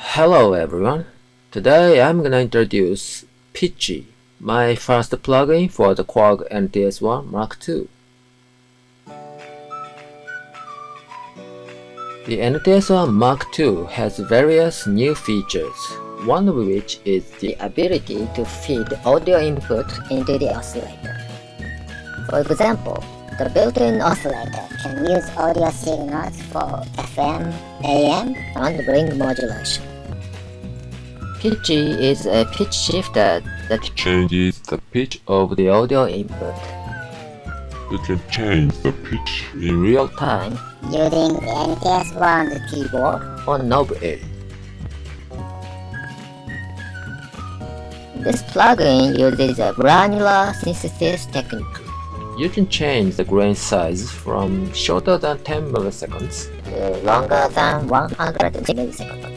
Hello everyone. Today I'm gonna introduce Pitchy, my first plugin for the Korg NTS1 Mark II. The NTS1 Mark II has various new features, one of which is the ability to feed audio input into the oscillator. For example, the built-in oscillator can use audio signals for FM, AM, and ring modulation. Pitchy is a pitch shifter that changes the pitch of the audio input. You can change the pitch in real time using the NTS1 keyboard or knob A. This plugin uses a granular synthesis technique. You can change the grain size from shorter than 10 milliseconds to longer than 100 milliseconds.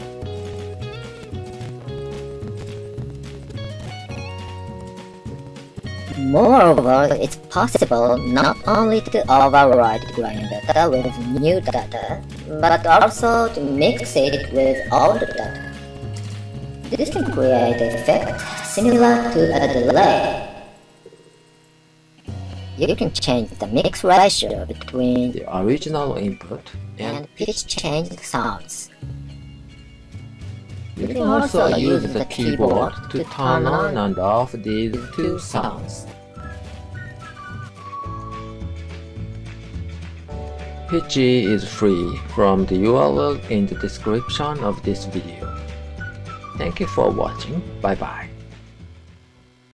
Moreover, it's possible not only to override grain data with new data, but also to mix it with old data. This can create an effect similar to a delay you can change the mix ratio between the original input and pitch change sounds. You can also use the keyboard to turn on and off these two sounds. Pitchy is free from the URL in the description of this video. Thank you for watching. Bye bye.